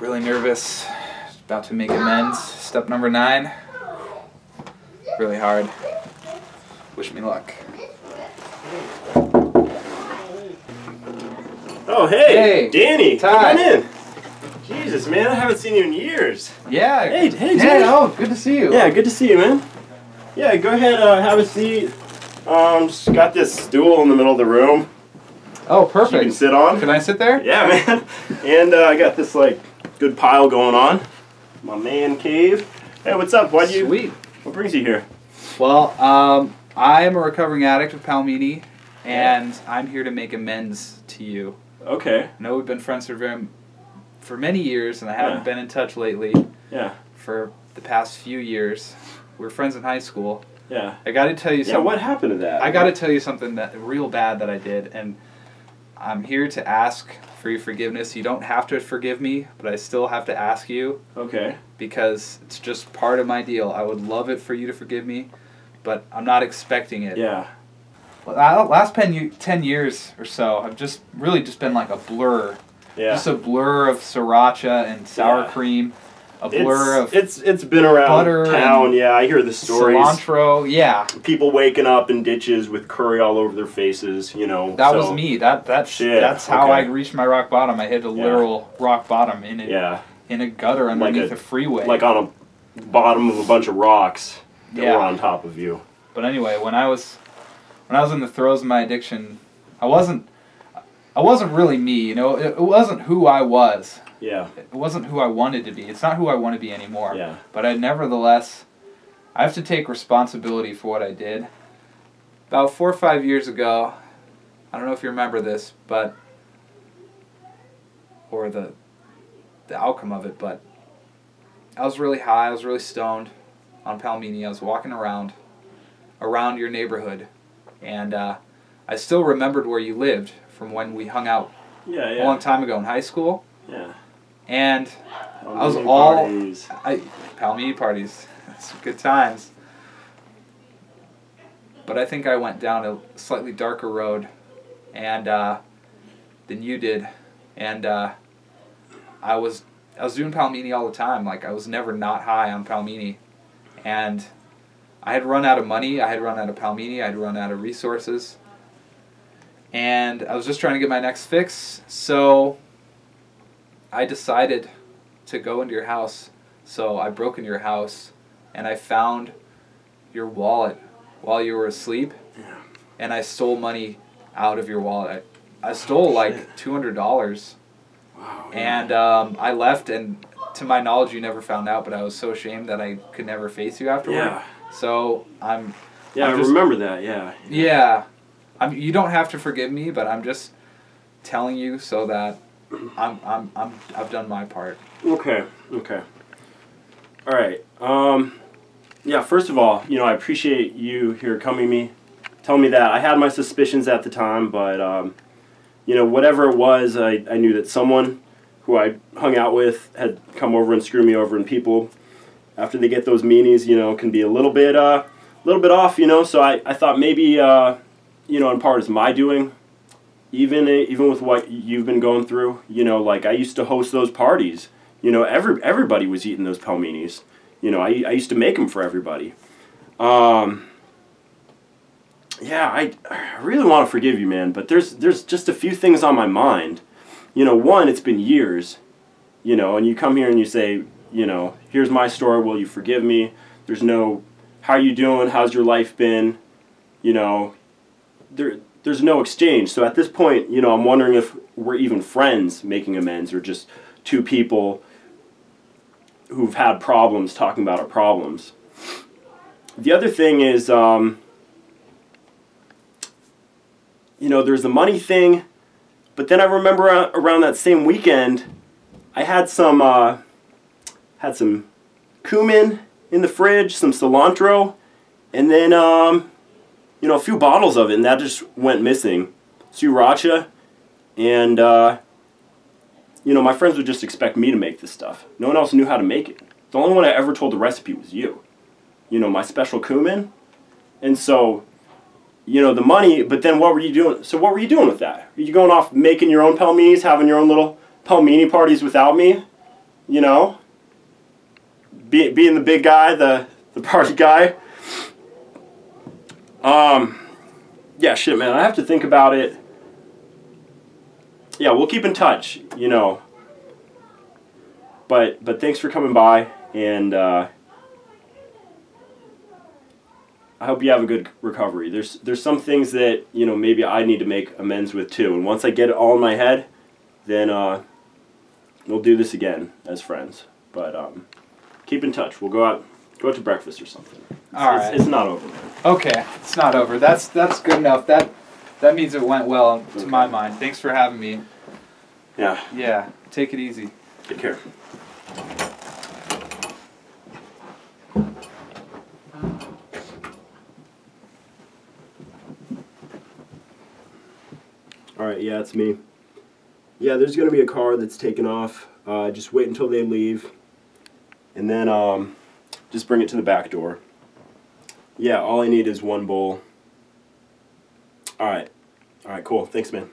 Really nervous. About to make amends. Step number nine. Really hard. Wish me luck. Oh, hey, Hey, Danny, Ty. come on in. Jesus, man, I haven't seen you in years. Yeah. Hey, hey, Hey, dude. oh, good to see you. Yeah, good to see you, man. Yeah, go ahead, uh, have a seat. Um, just got this stool in the middle of the room Oh, perfect. you can sit on. Can I sit there? Yeah, man. And uh, I got this like good pile going on. My man cave. Hey, what's up? Why you? Sweet. What brings you here? Well, um, I am a recovering addict of Pelmeni, and I'm here to make amends to you. Okay. I know we've been friends for very, for many years, and I haven't Yeah. been in touch lately. Yeah. For the past few years, we were friends in high school. Yeah. I got to tell you Yeah. something. What happened to that? I got to tell you something that real bad that I did, and I'm here to ask for your forgiveness. You don't have to forgive me, but I still have to ask you Okay. because it's just part of my deal. I would love it for you to forgive me, but I'm not expecting it. Yeah. Well, last 10, 10 years or so I've just really just been like a blur. Yeah. Just a blur of sriracha and sour Yeah. cream, a blur it's, of it's it's been around butter town. Yeah, I hear the stories. cilantro. Yeah, People waking up in ditches with curry all over their faces. You know. that so- was me. That that's Shit, that's how I reached my rock bottom. I hit a Yeah. literal rock bottom in a Yeah. in a gutter Like underneath a- a, freeway. Like on a bottom of a bunch of rocks that Yeah. were on top of you. But anyway, when I was when I was in the throes of my addiction, I wasn't I wasn't really me, you know. It, it wasn't who I was. Yeah. It wasn't who I wanted to be. It's not who I want to be anymore. Yeah. But I nevertheless I have to take responsibility for what I did. About 4 or 5 years ago, I don't know if you remember this, but or the the outcome of it, but I was really high, I was really stoned on Pelmeni. I was walking around around your neighborhood and uh, I still remembered where you lived from when we hung out Yeah. a long time ago in high school. Yeah. And I was all parties. I Pelmeni parties. Good times. But I think I went down a slightly darker road, and uh, than you did, and uh, I was I was doing Pelmeni all the time. Like I was never not high on Pelmeni, and I had run out of money. I had run out of Pelmeni. I had run out of resources, and I was just trying to get my next fix. So I decided to go into your house. So I broke into your house and I found your wallet while you were asleep. Yeah. And I stole money out of your wallet. I, I stole like $200. Wow. And um, I left, and to my knowledge, you never found out, but I was so ashamed that I could never face you afterward. Yeah. So I'm, Yeah, I'm I remember that. Yeah. yeah. I'm, you don't have to forgive me, but I'm just telling you so that I'm, I'm, I'm, I've done my part. Okay. Okay. All right. Um, yeah. First of all, you know, I appreciate you here coming me, telling me that. I had my suspicions at the time, but um, you know, whatever it was, I, I knew that someone who I hung out with had come over and screwed me over, and people after they get those meanies, you know, can be a little bit uh, a little bit off, you know. So I, I thought maybe uh, you know, in part it's my doing. Even even with what you've been going through, you know, like I used to host those parties. You know, every everybody was eating those pelmenis. You know, I, I used to make them for everybody. Um, yeah, I, I really want to forgive you, man, but there's there's just a few things on my mind. You know, one, it's been years. You know, and you come here and you say, you know, here's my story. Will you forgive me? There's no, how you doing? How's your life been? You know, there there's no exchange. So at this point, you know, I'm wondering if we're even friends making amends or just two people who've had problems talking about our problems. The other thing is, um, you know, there's the money thing, but then I remember around that same weekend, I had some uh, had some cumin in the fridge, some cilantro, and then um, you know a few bottles of it, and that just went missing. Sriracha, and uh, you know my friends would just expect me to make this stuff. No one else knew how to make it. The only one I ever told the recipe was you. You know my special cumin, and so you know the money. But then what were you doing? So what were you doing with that? Are you going off making your own pelmenis, having your own little Pelmeni parties without me, you know. Be, being the big guy, the the party guy. Um, yeah, shit, man. I have to think about it. Yeah, we'll keep in touch, you know. But but thanks for coming by, and uh, I hope you have a good recovery. There's there's some things that you know maybe I need to make amends with too, and once I get it all in my head, then uh, we'll do this again as friends. But um, keep in touch. We'll go out go out to breakfast or something. It's, All it's, right. it's not over. Okay, it's not over. That's that's good enough. That that means it went well to Okay. my mind. Thanks for having me. Yeah. Yeah, take it easy. Take care. All right, yeah, it's me. Yeah, there's gonna be a car that's taken off. Uh, just wait until they leave, and then um, just bring it to the back door. Yeah, all I need is one bowl. All right, all right, cool. Thanks, man.